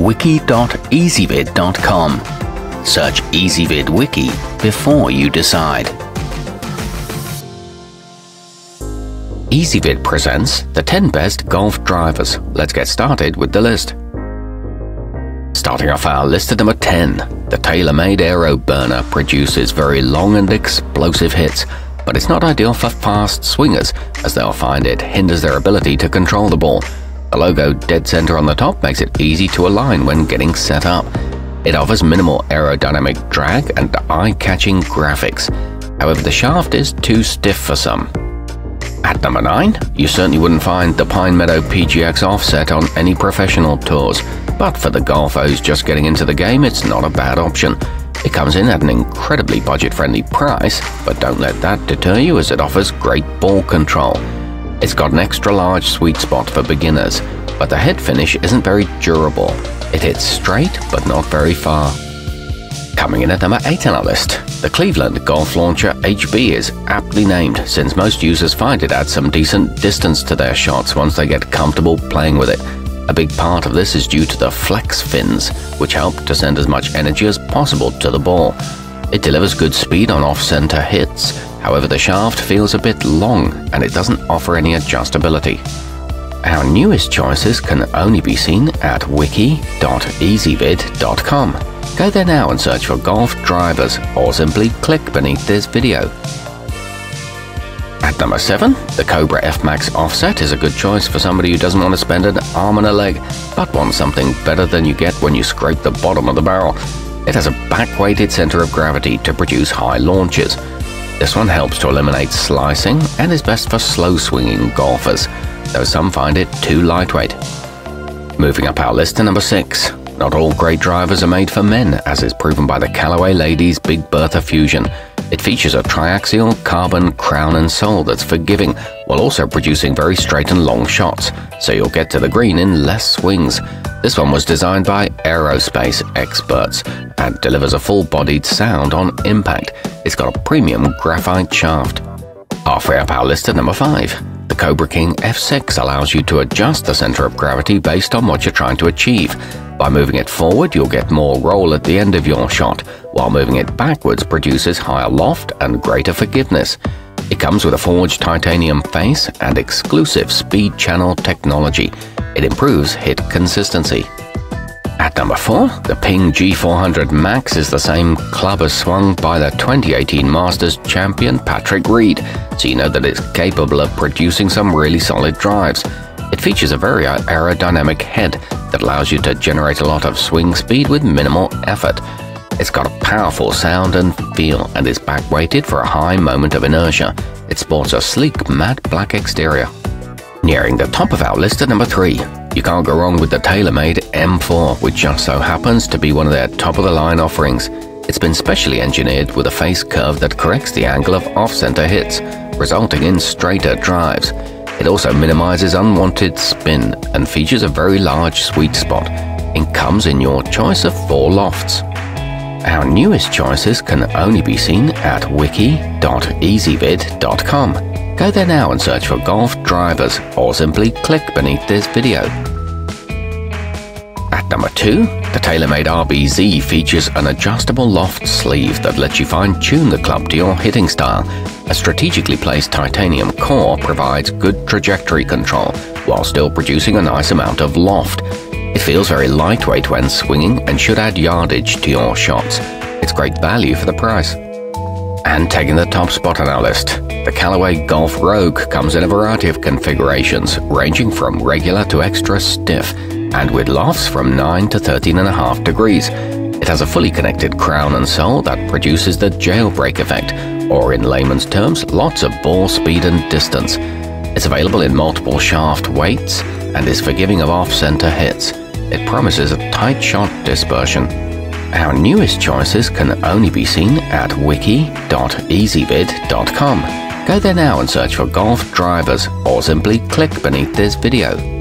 wiki.ezvid.com. Search Ezvid Wiki before you decide. Ezvid presents the 10 best golf drivers. Let's get started with the list. Starting off our list at number 10, the TaylorMade AeroBurner produces very long and explosive hits, but it's not ideal for fast swingers, as they'll find it hinders their ability to control the ball. The logo dead center on the top makes it easy to align when getting set up. It offers minimal aerodynamic drag and eye-catching graphics. However, the shaft is too stiff for some. At number 9, you certainly wouldn't find the Pinemeadow PGX offset on any professional tours, but for the golfer who's just getting into the game, it's not a bad option. It comes in at an incredibly budget-friendly price, but don't let that deter you as it offers great ball control. It's got an extra large sweet spot for beginners, but the head finish isn't very durable. It hits straight, but not very far. Coming in at number 8 on our list, the Cleveland Golf Launcher HB is aptly named since most users find it adds some decent distance to their shots once they get comfortable playing with it. A big part of this is due to the flex fins, which help to send as much energy as possible to the ball. It delivers good speed on off-center hits, however the shaft feels a bit long and it doesn't offer any adjustability. Our newest choices can only be seen at wiki.ezvid.com. Go there now and search for golf drivers or simply click beneath this video. At number 7, the Cobra F-Max offset is a good choice for somebody who doesn't want to spend an arm and a leg, but wants something better than you get when you scrape the bottom of the barrel. It has a back-weighted center of gravity to produce high launches. This one helps to eliminate slicing and is best for slow-swinging golfers, though some find it too lightweight. Moving up our list to number 6. Not all great drivers are made for men, as is proven by the Callaway Ladies Big Bertha Fusion. It features a triaxial carbon crown and sole that's forgiving while also producing very straight and long shots, so you'll get to the green in less swings. This one was designed by aerospace experts and delivers a full-bodied sound on impact. It's got a premium graphite shaft. Halfway up our list at number 5. The Cobra King F6 allows you to adjust the center of gravity based on what you're trying to achieve. By moving it forward, you'll get more roll at the end of your shot, while moving it backwards produces higher loft and greater forgiveness. It comes with a forged titanium face and exclusive speed channel technology. It improves hit consistency. At number 4, the Ping G400 Max is the same club as swung by the 2018 Masters champion Patrick Reed, so you know that it's capable of producing some really solid drives. It features a very aerodynamic head that allows you to generate a lot of swing speed with minimal effort. It's got a powerful sound and feel and is back-weighted for a high moment of inertia. It sports a sleek matte black exterior. Nearing the top of our list at number 3, you can't go wrong with the TaylorMade M4, which just so happens to be one of their top-of-the-line offerings. It's been specially engineered with a face curve that corrects the angle of off-center hits, resulting in straighter drives. It also minimizes unwanted spin and features a very large sweet spot. It comes in your choice of four lofts. Our newest choices can only be seen at wiki.ezvid.com. Go there now and search for golf drivers or simply click beneath this video. At number 2, the TaylorMade RBZ features an adjustable loft sleeve that lets you fine-tune the club to your hitting style. A strategically placed titanium core provides good trajectory control while still producing a nice amount of loft. It feels very lightweight when swinging and should add yardage to your shots. It's great value for the price. And taking the top spot on our list, the Callaway Golf Rogue comes in a variety of configurations, ranging from regular to extra stiff, and with lofts from 9 to 13.5 degrees. It has a fully connected crown and sole that produces the jailbreak effect, or in layman's terms, lots of ball speed and distance. It's available in multiple shaft weights and is forgiving of off-center hits. It promises a tight shot dispersion. Our newest choices can only be seen at wiki.ezvid.com. Go there now and search for golf drivers or simply click beneath this video.